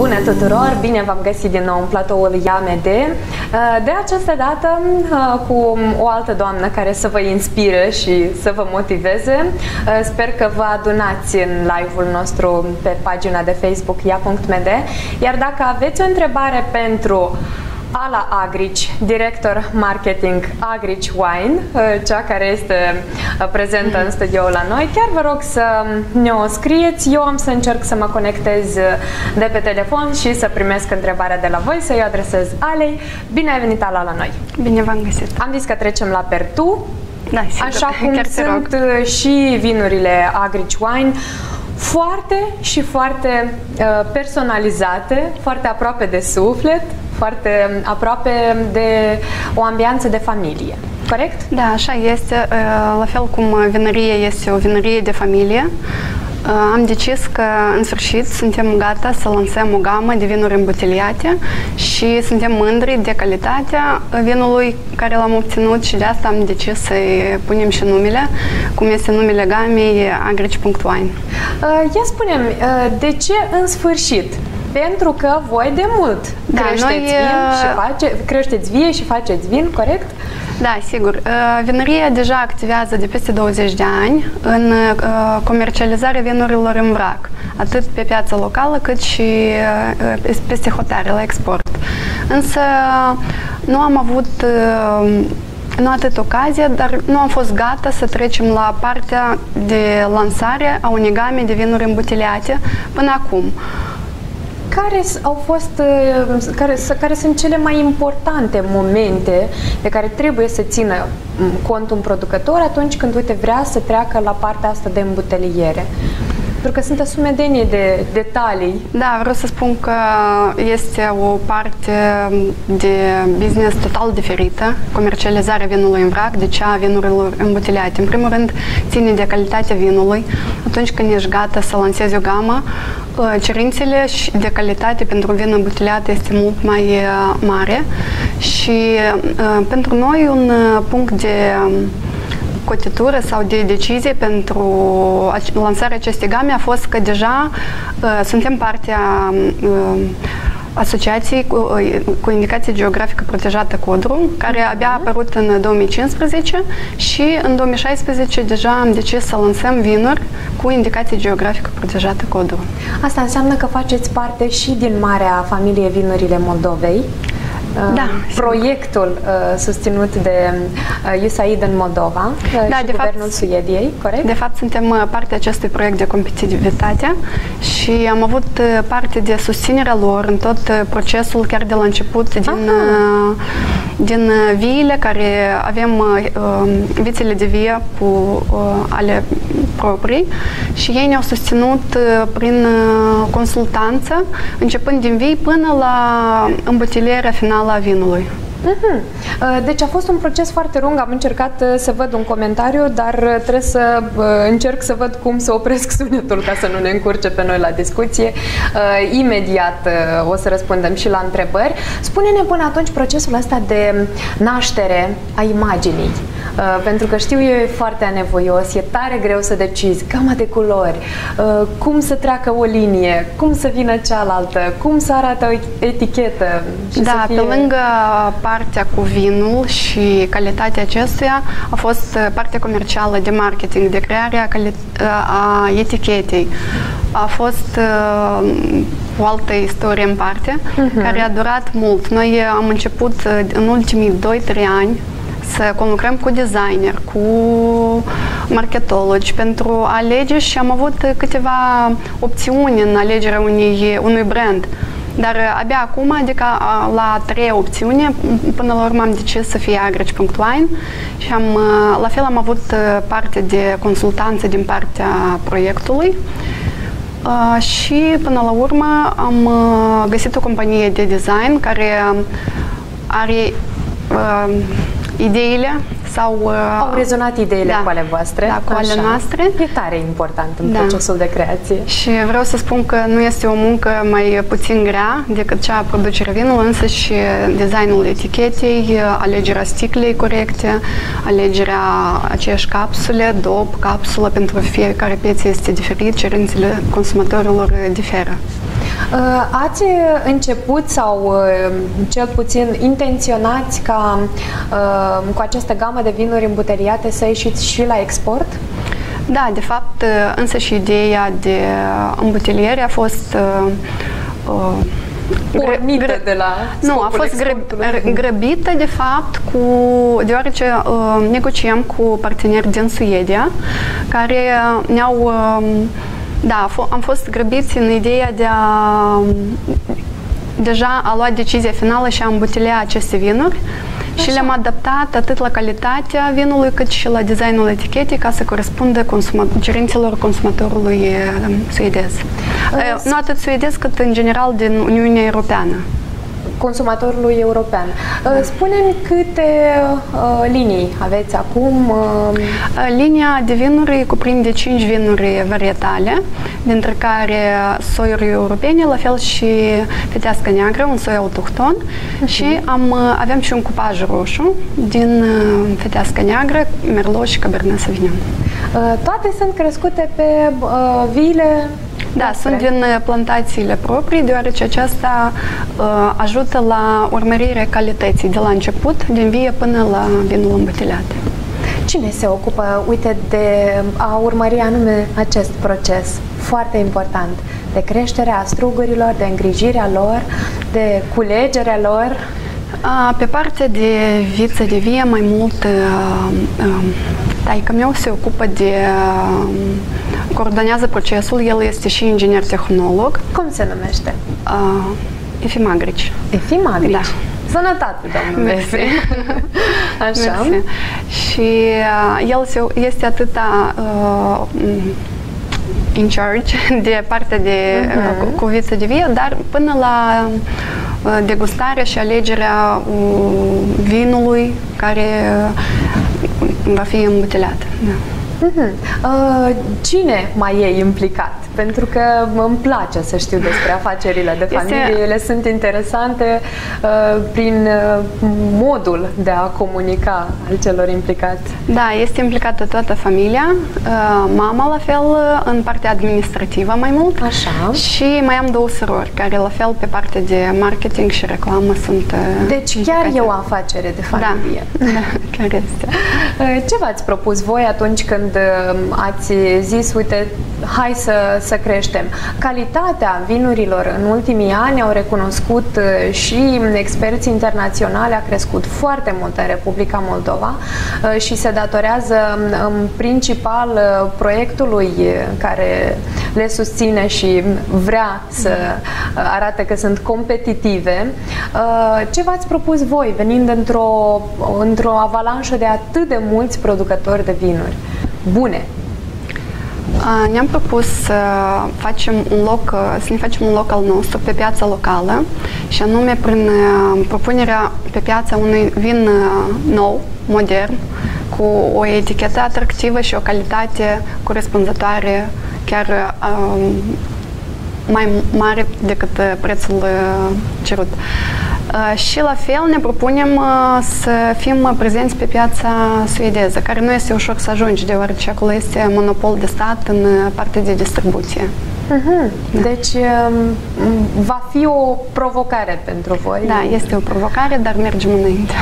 Bună tuturor! Bine v-am găsit din nou în platoul IAMD. De această dată cu o altă doamnă care să vă inspire și să vă motiveze. Sper că vă adunați în live-ul nostru pe pagina de Facebook ia.md. Iar dacă aveți o întrebare pentru Ala Agrici, director marketing Agrici Wine, uh, cea care este uh, prezentă în studioul la noi. Chiar vă rog să ne o scrieți. Eu am să încerc să mă conectez uh, de pe telefon și să primesc întrebarea de la voi, să-i adresez Alei. Bine ai venit, Ala, la noi! Bine v-am găsit! Am zis că trecem la Pertu. Da, sigur. Așa cum Chiar sunt și vinurile Agrici Wine, foarte și foarte uh, personalizate, foarte aproape de suflet, foarte aproape de o ambianță de familie. Corect? Da, așa este. Uh, la fel cum vinărie este o vinărie de familie, uh, am decis că în sfârșit suntem gata să lansăm o gamă de vinuri îmbuteliate și suntem mândri de calitatea vinului care l-am obținut și de asta am decis să-i punem și numele, cum este numele gamei agrici.wine. Ia spunem, de ce în sfârșit pentru că voi de mult da, creșteți, noi, vin și face, creșteți vie și faceți vin, corect? Da, sigur. Vinăria deja activează de peste 20 de ani în comercializarea vinurilor în vrac, atât pe piața locală cât și peste hotare la export. Însă nu am avut nu atât ocazia, dar nu am fost gata să trecem la partea de lansare a unei game de vinuri îmbuteliate până acum. Care au fost, uh, care, care sunt cele mai importante momente de care trebuie să țină mm, cont un producător atunci când, uite, vrea să treacă la partea asta de îmbuteliere? Pentru că sunt o sumedenie de detalii. Da, vreau să spun că este o parte de business total diferită, comercializarea vinului în vrac, de cea a vinurilor îmbuteliate. În primul rând, ține de calitatea vinului. Atunci când ești gata să lansezi o gamă, ă, cerințele de calitate pentru vin îmbuteliat este mult mai ă, mare și ă, pentru noi un punct de cotitură sau de decizie pentru lansarea acestei game a fost că deja uh, suntem partea uh, asociației cu, uh, cu indicație geografică protejată Codru, care abia a apărut în 2015 și în 2016 deja am decis să lansăm vinuri cu indicație geografică protejată Codru. Asta înseamnă că faceți parte și din marea familie vinurile Moldovei? Da. proiectul uh, susținut de uh, USAID în Moldova uh, da, și de guvernul fapt, Suediei, corect? De fapt, suntem parte acestui proiect de competitivitate și am avut parte de susținerea lor în tot procesul, chiar de la început, din, din viile care avem vițele de vie cu ale proprii și ei ne-au susținut prin consultanță, începând din vii până la îmbutilierea finală finală a vinului. Uh-huh. Deci a fost un proces foarte lung, am încercat uh, să văd un comentariu, dar uh, trebuie să încerc să văd cum să opresc sunetul ca să nu ne încurce pe noi la discuție. Imediat o să răspundem și la întrebări. Spune-ne până atunci procesul ăsta de naștere a imaginii. Pentru că știu eu e foarte anevoios, e tare greu să decizi gama de culori, cum să treacă o linie, cum să vină cealaltă, cum să arate o etichetă. Și da, să fie... pe lângă partea cu vinul și calitatea acestuia a fost uh, partea comercială de marketing, de crearea uh, a etichetei. A fost uh, o altă istorie în parte, uh-huh. care a durat mult. Noi am început în ultimii 2-3 ani să conlucrăm cu designer, cu marketologi pentru a alege și am avut câteva opțiuni în alegerea unui, unui brand. Dar uh, abia acum, adică uh, la trei opțiuni, până la urmă am decis să fie agrici.wine și am, uh, la fel am avut parte de consultanță din partea proiectului și până la urmă am găsit o companie de design care are ideile sau... Uh, Au rezonat ideile da, cu ale voastre. Da, cu ale noastre. E tare important în da. procesul de creație. Și vreau să spun că nu este o muncă mai puțin grea decât cea a producerii vinului, însă și designul etichetei, alegerea sticlei corecte, alegerea aceeași capsule, dop, capsulă, pentru fiecare piețe este diferit, cerințele consumatorilor diferă. Ați început sau cel puțin intenționați ca cu această gamă de vinuri îmbuteliate să ieșiți și la export? Da, de fapt, însă și ideea de îmbuteliere a fost uh, pornită gre- de la Nu, a fost gre- grăbită, de fapt, cu, deoarece uh, negociem cu parteneri din Suedia, care ne-au... Uh, da, am fost grăbiți în ideea de a deja a luat decizia finală și a îmbutelea aceste vinuri Așa. și le-am adaptat atât la calitatea vinului cât și la designul etichetei ca să corespundă consuma- cerințelor consumatorului um, suedez. Uh, nu atât suedez cât în general din Uniunea Europeană consumatorului european. Da. Spune-mi câte uh, linii aveți acum? Uh... Linia de vinuri cuprinde 5 vinuri varietale, dintre care soiuri europene, la fel și fetească neagră, un soi autohton uh-huh. și am, avem și un cupaj roșu din fetească neagră, merlot și cabernet sauvignon. Toate sunt crescute pe uh, vile da, sunt din uh, plantațiile proprii, deoarece aceasta uh, ajută la urmărirea calității de la început, din vie până la vinul îmbătilat. Cine se ocupă, uite, de a urmări anume acest proces foarte important, de creșterea strugurilor, de îngrijirea lor, de culegerea lor? Pe partea de viță de vie, mai mult uh, uh, taică meu se ocupă de uh, coordonează procesul, el este și inginer tehnolog. Cum se numește? Uh, Efimagrici. Efimagrici? Da. Sănătate, doamnă Mersi. Așa. Mersi. Și uh, el se, este atâta uh, in charge de partea de uh-huh. uh, cu viță de vie, dar până la uh, degustarea și alegerea uh, vinului care uh, va fi îmbutelat. Da. Uh-huh. Uh, cine mai e implicat? Pentru că îmi place să știu despre afacerile de familie. Este... Ele sunt interesante uh, prin uh, modul de a comunica al celor implicați. Da, este implicată toată familia. Uh, mama, la fel, în partea administrativă mai mult. Așa. Și mai am două surori, care, la fel, pe partea de marketing și reclamă sunt uh, Deci implicate. chiar e o afacere de familie. Da, da chiar este. Uh, ce v-ați propus voi atunci când când uh, ați zis, uite, hai să, să creștem. Calitatea vinurilor în ultimii ani au recunoscut uh, și experții internaționali, a crescut foarte mult în Republica Moldova uh, și se datorează în principal proiectului care le susține și vrea să arate că sunt competitive. Ce v-ați propus voi venind într-o, într-o avalanșă de atât de mulți producători de vinuri? bune. Ne-am propus să facem un loc, să ne facem un loc al nostru pe piața locală și anume prin propunerea pe piața unui vin nou, modern, cu o etichetă atractivă și o calitate corespunzătoare chiar mai mare decât prețul cerut. Uh, și la fel ne propunem uh, să fim prezenți pe piața suedeză, care nu este ușor să ajungi, deoarece acolo este monopol de stat în partea de distribuție. Uh-huh. Da. Deci um, va fi o provocare pentru voi. Da, este o provocare, dar mergem înainte.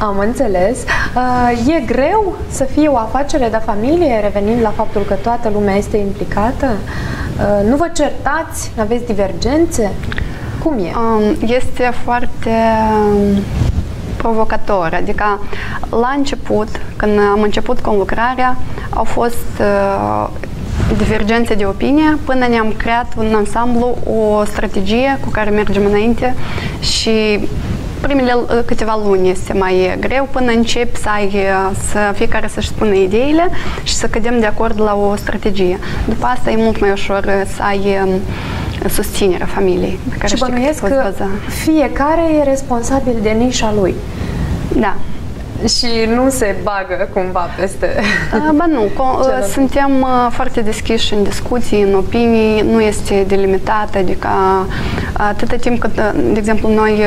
Am înțeles. Uh, e greu să fie o afacere de familie, revenind la faptul că toată lumea este implicată? Nu vă certați? Aveți divergențe? Cum e? Este foarte um, provocator. Adică, la început, când am început conlucrarea, au fost uh, divergențe de opinie până ne-am creat un ansamblu, o strategie cu care mergem înainte și primele uh, câteva luni este mai greu până încep să ai, uh, să fiecare să-și spună ideile și să cădem de acord la o strategie. După asta e mult mai ușor să ai um, susținerea familiei. Pe care și bănuiesc că, că fiecare e responsabil de nișa lui. Da. Și nu se bagă cumva peste... Ba nu, suntem foarte deschiși în discuții, în opinii, nu este delimitată, adică atâta timp cât, de exemplu, noi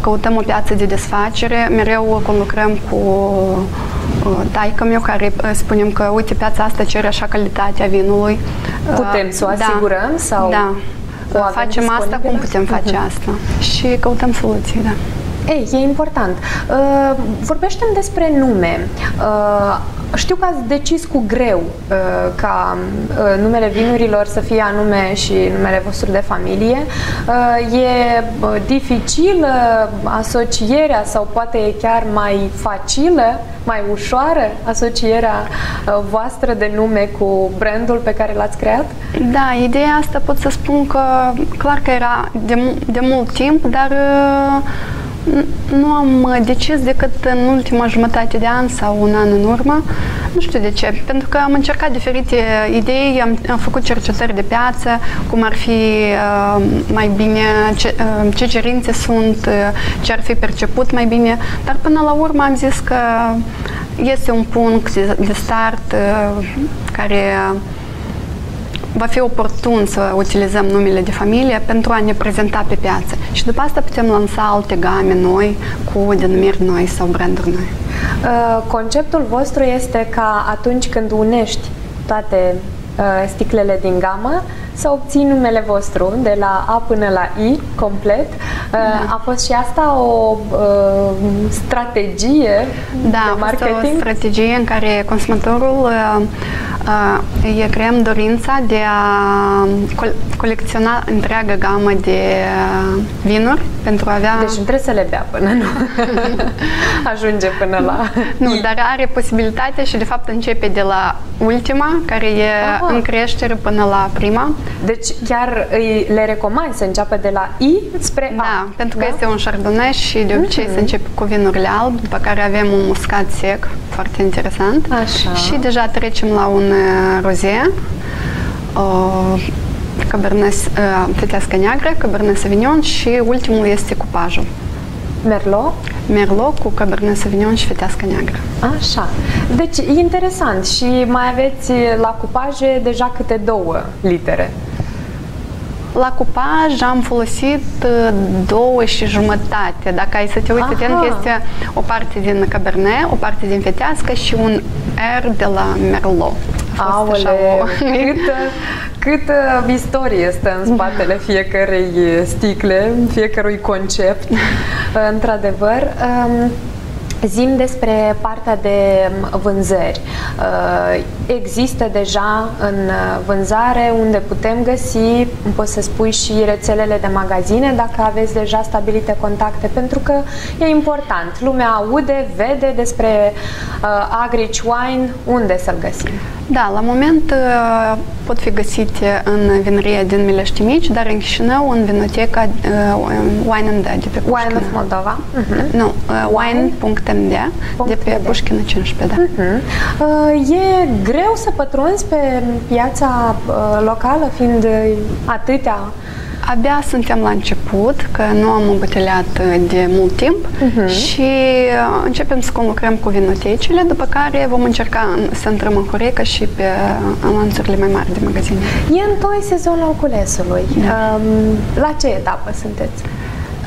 căutăm o piață de desfacere, mereu conlucrăm cu taică meu care spunem că, uite, piața asta cere așa calitatea vinului. Putem să o da. asigurăm? Da, sau? Da. O avem facem asta, cum disponibilă? putem face Mhm. asta și căutăm soluții, da. Ei, e important. Uh, vorbește despre nume. Uh, știu că ați decis cu greu uh, ca uh, numele vinurilor să fie anume și numele vostru de familie. Uh, e uh, dificil uh, asocierea sau poate e chiar mai facilă, mai ușoară asocierea uh, voastră de nume cu brandul pe care l-ați creat? Da, ideea asta pot să spun că clar că era de, mu- de mult timp, dar uh, n- nu am uh, decis decât în ultima jumătate de an sau un an în urmă. Nu știu de ce, pentru că am încercat diferite idei, am, am făcut cercetări de piață, cum ar fi uh, mai bine, ce, uh, ce cerințe sunt, uh, ce ar fi perceput mai bine, dar până la urmă am zis că este un punct de, de start uh, care va fi oportun să utilizăm numele de familie pentru a ne prezenta pe piață. Și după asta putem lansa alte game noi cu denumiri noi sau branduri noi. Uh, Conceptul vostru este ca atunci când unești toate uh, sticlele din gamă să obții numele vostru de la A până la I complet. Uh, A fost și asta o uh, strategie Da, de a fost o marketing? strategie în care consumatorul uh, uh, e creăm dorința de a col- colecționa întreaga gamă de uh, vinuri pentru a avea... Deci nu trebuie să le bea până nu ajunge până la Nu, I. dar are posibilitatea și de fapt începe de la ultima, care e Aha. în creștere până la prima. Deci chiar îi, le recomand să înceapă de la I spre A. Da, pentru că da? este un chardonnay și de obicei se începe cu vinurile alb, după care avem un muscat sec, foarte interesant. Așa. Și deja trecem la un uh, roze, uh, Cabernet, uh, fetească neagră, Cabernet Sauvignon și ultimul este cupajul. Merlot? Merlot cu Cabernet Sauvignon și fetească neagră. Așa. Deci e interesant și mai aveți la cupaje deja câte două litere. La cupaj am folosit uh, două și jumătate. Dacă ai să te uiți atent, Aha. este o parte din Cabernet, o parte din fetească și un R de la Merlot. A fost așa Aoleu, o- câtă, câtă istorie stă în spatele fiecărei sticle, fiecărui concept, într-adevăr. Um, Zim despre partea de vânzări. Uh, Există deja în vânzare unde putem găsi, poți să spui și rețelele de magazine dacă aveți deja stabilite contacte, pentru că e important. Lumea aude, vede despre uh, Agrich Wine, unde să-l găsim. Da, la moment uh, pot fi găsite în vinărie din Milești Mici, dar în Chișinău, în vinoteca uh, Wine and de pe Wine Pușkină. of Moldova. Mhm. Nu, uh, wine.md de pe MD. Pușkină 15, da. Mhm. Uh, E greu să pătrunzi pe piața uh, locală, fiind uh, atâtea Abia suntem la început, că nu am îmbuteleat uh, de mult timp și uh, începem să conlucrăm cu vinotecile, după care vom încerca în- să intrăm în Horeca și pe uh, lanțurile mai mari de magazine. E în toi sezonul culesului. Um, La ce etapă sunteți?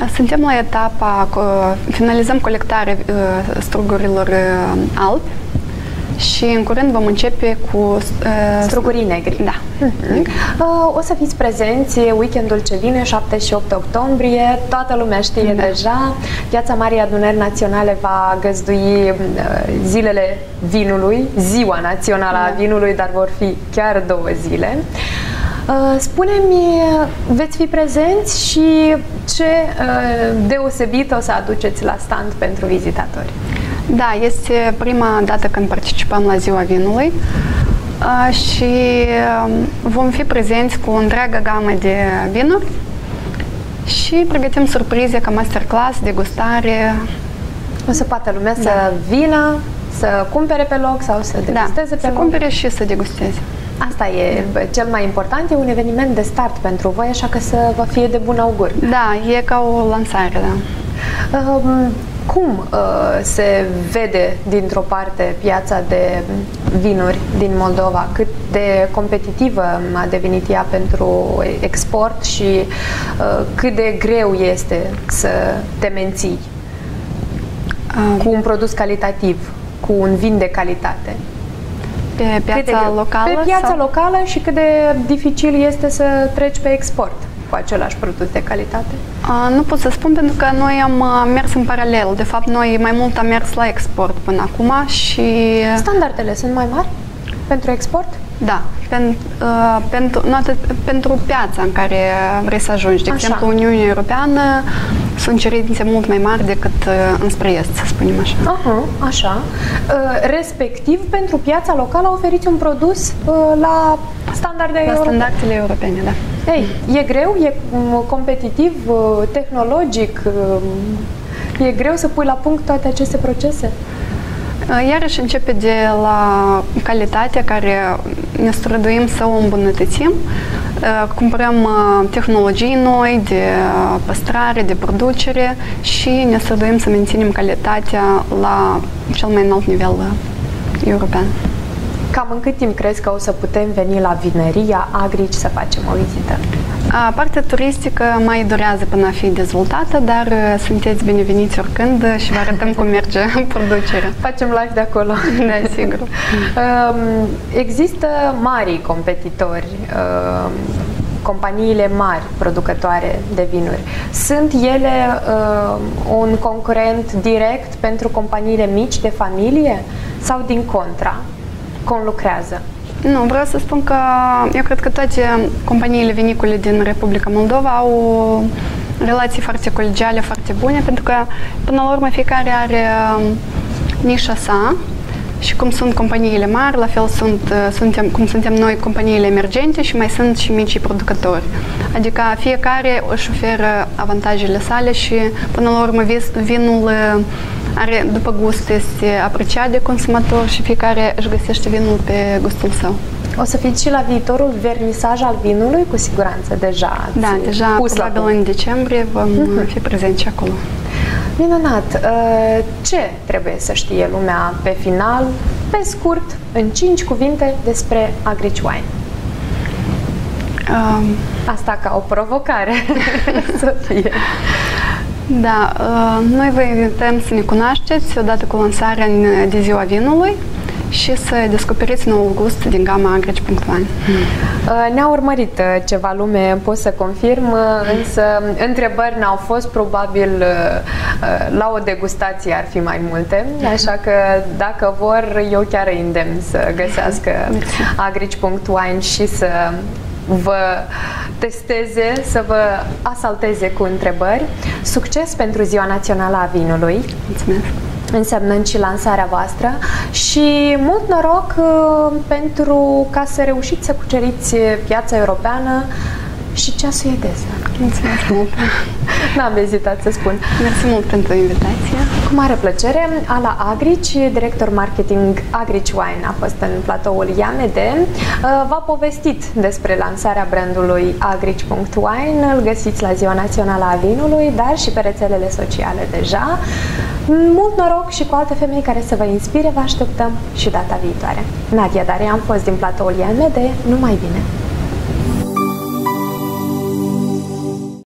Uh, Suntem la etapa, uh, finalizăm colectarea uh, strugurilor uh, albi și în curând vom începe cu uh, Strugurii negri. Da. Uh, O să fiți prezenți weekendul ce vine, 7 și 8 octombrie. Toată lumea știe Da. deja. Piața Marii Adunări Naționale va găzdui uh, zilele vinului, ziua națională a vinului, dar vor fi chiar două zile. Uh, Spune-mi, veți fi prezenți și ce uh, deosebit o să aduceți la stand pentru vizitatori? Da, este prima dată când participăm la Ziua Vinului uh, și um, vom fi prezenți cu o întreagă gamă de vinuri și pregătim surprize ca masterclass, degustare. O să poată lumea să Da. vină, să cumpere pe loc sau să Da, degusteze pe să loc? cumpere și să degusteze. Asta e bă, cel mai important, e un eveniment de start pentru voi, așa că să vă fie de bun augur. Da, e ca o lansare, da. Um, cum uh, se vede dintr-o parte piața de vinuri din Moldova? Cât de competitivă a devenit ea pentru export și uh, cât de greu este să te menții Uh, cu un produs calitativ, cu un vin de calitate? Pe Cât de piața greu? locală? Pe piața sau? locală și cât de dificil este să treci pe export. cu același produs de calitate? Uh, nu pot să spun pentru că noi am uh, mers în paralel. De fapt, noi mai mult am mers la export până acum și... Standardele sunt mai mari pentru export? Da, pen, uh, pentru, nu atât, pentru piața în care vrei să ajungi. De Așa. exemplu, Uniunea Europeană sunt cerințe mult mai mari decât uh, înspre est, să spunem așa. Aha, așa. Uh, respectiv, pentru piața locală oferiți un produs uh, la standarde La europene. standardele europene, da. Ei, e greu, e um, competitiv, uh, tehnologic, um, e greu să pui la punct toate aceste procese? Uh, Iarăși începe de la calitatea care ne străduim să o îmbunătățim. Uh, Cumpărăm uh, tehnologii noi de uh, păstrare, de producere și ne străduim să menținem calitatea la cel mai înalt nivel uh, european. Cam în cât timp crezi că o să putem veni la vineria Agrici să facem o vizită? A, Partea turistică mai durează până a fi dezvoltată, dar uh, sunteți bineveniți oricând uh, și vă arătăm cum merge producerea. Facem live de acolo. Da, sigur. Um, Există mari competitori, um, companiile mari producătoare de vinuri. Sunt ele um, un concurent direct pentru companiile mici de familie sau din contra? Conlucrează? Nu, vreau să spun că eu cred că toate companiile vinicole din Republica Moldova au relații foarte colegiale, foarte bune, pentru că, până la urmă, fiecare are um, nișa sa și cum sunt companiile mari, la fel sunt, uh, suntem, cum suntem noi companiile emergente și mai sunt și micii producători. Adică fiecare își oferă avantajele sale și, până la urmă, vis- vinul uh, are, după gust, este apreciat de consumator și fiecare își găsește vinul pe gustul său. O să fiți și la viitorul vernisaj al vinului, cu siguranță, deja ați Da, deja pus la probabil punct. în decembrie vom fi prezenți și acolo. Minunat! Uh, Ce trebuie să știe lumea pe final, pe scurt, în 5 cuvinte despre Agrici Wine? Um, Asta ca o provocare să fie. Da, uh, noi vă invităm să ne cunoașteți odată cu lansarea în- de ziua vinului și să descoperiți noul gust din gama agreci.wine. Uh, Ne-a urmărit uh, ceva lume, pot să confirm, uh, însă întrebări n-au fost, probabil uh, uh, la o degustație ar fi mai multe, așa că dacă vor, eu chiar îi îndemn să găsească agrici.wine și să vă testeze, să vă asalteze cu întrebări. Succes pentru Ziua Națională a Vinului! Mulțumesc! însemnând și lansarea voastră și mult noroc uh, pentru ca să reușiți să cuceriți piața europeană și ceasul e des. Mulțumesc mult! N-am ezitat să spun. Mersi mult pentru invitație. Cu mare plăcere, Ala Agrici, director marketing Agrici Wine, a fost în platoul IAMD. Uh, V-a povestit despre lansarea brandului agrici.wine, îl găsiți la Ziua Națională a Vinului, dar și pe rețelele sociale deja. Mult noroc și cu alte femei care să vă inspire, vă așteptăm și data viitoare. Nadia Daria am fost din platoul IAMD, numai bine!